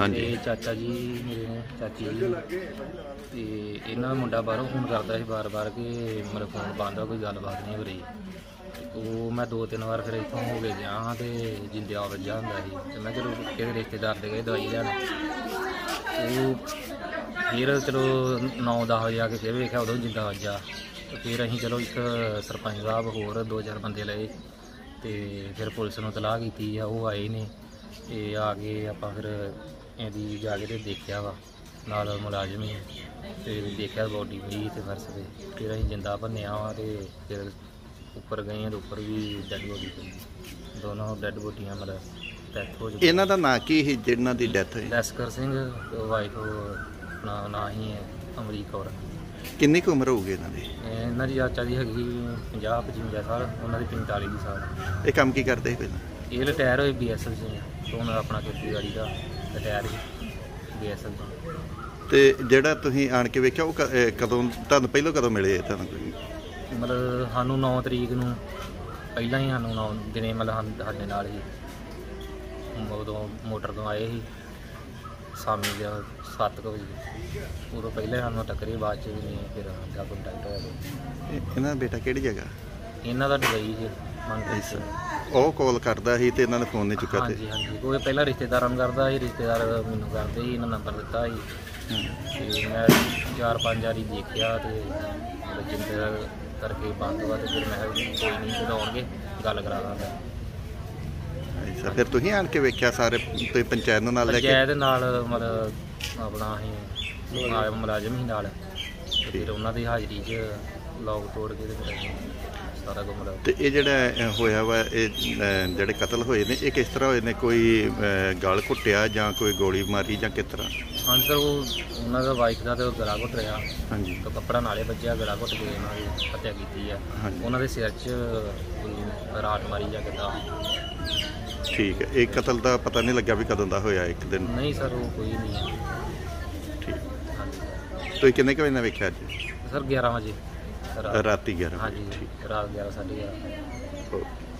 ਹਾਂਜੀ। ਤੇ ਚਾਚਾ ਜੀ ਮੇਰੇ ਨੇ, ਚਾਚੀ ਜੀ ਤੇ ਇਹਨਾਂ ਦਾ ਮੁੰਡਾ ਬਾਹਰੋਂ ਫੋਨ ਕਰਦਾ ਸੀ ਬਾਰ-ਬਾਰ ਕਿ ਮੇਰਾ ਫੋਨ ਬੰਦ ਆ, ਕੋਈ ਗੱਲਬਾਤ ਨਹੀਂ ਹੋ ਰਹੀ। ਤੇ ਉਹ ਮੈਂ ਦੋ ਤਿੰਨ ਵਾਰ ਫਿਰ ਇੱਥੋਂ ਹੋ ਕੇ ਗਿਆ ਹਾਂ ਤੇ ਆ ਵੱਜਾ ਹੁੰਦਾ ਸੀ। ਤੇ ਮੈਂ ਚਲੋ ਕਿਹਦੇ ਰਿਸ਼ਤੇਦਾਰ ਦੇ ਗਏ ਦਵਾਈ ਲੈਣ। ਉਹ ਫਿਰ ਚਲੋ 9-10 ਵਜੇ ਆ ਕੇ ਫਿਰ ਵੇਖਿਆ ਉਦੋਂ ਜਿੰਦਾ ਵੱਜਾ ਤੇ ਫਿਰ ਅਸੀਂ ਚਲੋ ਇੱਕ ਸਰਪੰਚ ਸਾਹਿਬ ਹੋਰ ਦੋ ਚਾਰ ਬੰਦੇ ਲਏ। ਤੇ ਫਿਰ ਪੁਲਿਸ ਨੂੰ ਤਲਾਹ ਕੀਤੀ ਆ, ਉਹ ਆਏ ਨੇ। ਤੇ ਆ ਕੇ ਆਪਾਂ ਫਿਰ ਇਹਦੀ ਜਾ ਕੇ ਤੇ ਦੇਖਿਆ ਵਾ ਨਾਲ ਮੁਲਾਜ਼ਮ ਹੀ ਤੇ ਦੇਖਿਆ ਬੋਡੀ ਪਈ ਤੇ ਫਰਸ਼ ਤੇ ਫਿਰ ਅਸੀਂ ਜਿੰਦਾ ਭੰਨਿਆ ਵਾ ਤੇ ਫਿਰ ਉੱਪਰ ਗਏ ਆ ਤੇ ਉੱਪਰ ਵੀ ਡੈਡ ਬੋਡੀ ਪਈ ਦੋਨੋਂ ਡੈਡ ਬੋਡੀਆਂ ਮਤਲਬ ਡੈਥ ਹੋ ਚੁੱਕੀ ਇਹਨਾਂ ਦਾ ਨਾਂ ਕੀ ਸੀ ਜਿਹਨਾਂ ਦੀ ਡੈਥ ਹੋਈ? ਲਸਕਰ ਸਿੰਘ ਵਾਈਫ ਨਾ ਨਾ ਹੀ ਹੈ ਅਮਰੀਕ ਕੌਰ। ਕਿੰਨੀ ਕੁ ਉਮਰ ਹੋਊਗੀ ਇਹਨਾਂ ਦੀ? ਇਹ ਇਹਨਾਂ ਦੀ ਚਾਚਾ ਦੀ ਹੈਗੀ 50 55 ਸਾਲ ਉਹਨਾਂ ਦੀ 45 ਦੀ ਸਾਲ। ਇਹ ਕੰਮ ਕੀ ਕਰਦੇ ਸੀ ਪਹਿਲਾਂ? ਇਹ ਰਿਟਾਇਰ ਹੋਏ ਬੀਐਸਐਫ ਤੋਂ ਉਹਨਾਂ ਦਾ ਆਪਣਾ ਖੇਤੀਬਾੜੀ ਦਾ। ਰਿਟਾਇਰ ਤੋਂ। ਤੇ ਜਿਹੜਾ ਤੁਸੀਂ ਆਣ ਕੇ ਵੇਖਿਆ ਉਹ ਕ- ਅਹ ਕਦੋਂ ਤੁਹਾਨੂੰ ਪਹਿਲਾਂ ਕਦੋਂ ਮਿਲੇ ਇਹ ਤੁਹਾਨੂੰ? ਕੋਈ? ਮਤਲਬ ਸਾਨੂੰ 9 ਤਰੀਕ ਨੂੰ ਪਹਿਲਾਂ ਹੀ ਸਾਨੂੰ 9 ਦਿਨੇ ਮਤਲਬ ਸਾਨੂੰ- ਸਾਡੇ ਨਾਲ ਹੀ ਉਦੋਂ ਮੋਟਰ ਤੋਂ ਆਏ ਸੀ ਸ਼ਾਮੀ ਦੇ 7 ਵਜੇ। ਉਦੋਂ ਪਹਿਲਾਂ ਹੀ ਸਾਨੂੰ ਟੱਕਰੀ ਬਾਅਦ ਚ ਵੀ ਨਹੀਂ ਫਿਰ ਸਾਡਾ ਕੰਟੈਕਟ ਹੋਇਆ। ਇਹ- ਇਹਨਾਂ ਦਾ ਬੇਟਾ ਕਿਹੜੀ ਜਗ੍ਹਾ? ਇਹਨਾਂ ਦਾ ਡਬਈ ਜੀ। ਉਹ ਕਾਲ ਕਰਦਾ ਸੀ ਤੇ ਇਹਨਾਂ ਨੇ ਫੋਨ ਨਹੀਂ ਚੁੱਕਿਆ ਤੇ। ਹਾਂਜੀ ਹਾਂਜੀ। ਉਹ ਪਹਿਲਾਂ ਰਿਸ਼ਤੇਦਾਰਾਂ ਨੂੰ ਕਰਦਾ ਸੀ ਰਿਸ਼ਤੇਦਾਰ ਮੈਨੂੰ ਕਰਦੇ ਸੀ ਇਹਨਾਂ ਨੰਬਰ ਦਿੱਤਾ ਸੀ। ਤੇ ਮੈਂ ਚਾਰ ਪੰਜ ਵਾਰੀ ਦੇਖਿਆ ਤੇ ਜਿੰਦੇ ਕਰਕੇ ਬੰਦ ਵਾ ਤੇ ਫਿਰ ਮੈਂ ਕਿਹਾ ਕੋਈ ਨਹੀਂ ਜਦੋਂ ਆਉਣਗੇ ਗੱਲ ਕਰਾ ਦਾਂਗਾ। ਅੱਛਾ ਫਿਰ ਤੁਸੀਂ ਆਣ ਕੇ ਵੇਖਿਆ ਸਾਰੇ ਤੁਸੀਂ ਪੰਚਾਇਤ ਨੂੰ ਨਾਲ ਲੈ ਕੇ? ਪੰਚਾਇਤ ਨਾਲ ਮਤਲਬ ਆਪਣਾ ਅਸੀਂ ਮੁਲਾਜ਼ਮ ਹੀ ਨਾਲ। ਤੇ ਫਿਰ ਉਹਨਾਂ ਦੀ ਹਾਜ਼ਰੀ 'ਚ ਲੋਕ ਤੋੜ ਕੇ ਤੇ ਫਿਰ ਅਸੀਂ ਸਾਰਾ ਕੁਝ ਮਤਲਬ ਤੇ ਇਹ ਜਿਹੜਾ ਹੋਇਆ ਵਾ ਇਹ ਜਿਹੜੇ ਕਤਲ ਹੋਏ ਨੇ ਇਹ ਕਿਸ ਤਰ੍ਹਾਂ ਹੋਏ ਨੇ? ਕੋਈ ਗਲ ਘੁੱਟਿਆ ਜਾਂ ਕੋਈ ਗੋਲੀ ਮਾਰੀ ਜਾਂ ਕਿਸ ਤਰ੍ਹਾਂ? ਸਰ ਉਹ ਉਹਨਾਂ ਦਾ ਵਾਈਫ ਦਾ ਤੇ ਉਹ ਗਲਾ ਘੁੱਟ ਰਿਹਾ। ਹਾਂਜੀ। ਤਾਂ ਕੱਪੜਾ ਨਾਲੇ ਵੱਜਿਆ ਗਲਾ ਘੁੱਟ ਕੇ ਉਹਨਾਂ ਦੀ ਹੱਤਿਆ ਕੀਤੀ ਆ। ਉਹਨਾਂ ਦੇ ਸਿਰ 'ਚ ਰਾਟ ਮਾਰੀ ਜਾਂ ਕਿੱਦਾਂ? ਠੀਕ ਹੈ। ਇਹ ਕਤਲ ਦਾ ਪਤਾ ਨਹੀਂ ਲੱਗਾ ਵੀ ਕਦੋਂ ਦਾ ਹੋਇਆ ਇੱਕ ਦਿਨ। ਨਹੀਂ ਸਰ ਉਹ ਕੋਈ ਨਹੀਂ ਹੈ। ਠੀਕ। ਤੁਸੀਂ ਕਿੰਨੇ ਕੁ ਵਜੇ ਨਾਲ ਵੇਖਿਆ ਅੱਜ? ਸਰ 11 ਵਜੇ। ਰਾਤੀ 11 ਵਜੇ ਹਾਂਜੀ ਠੀਕ। ਰਾਤ 11 11:30 ਓਕੇ।